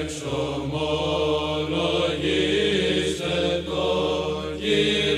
Εξομολογήστε το Κύριο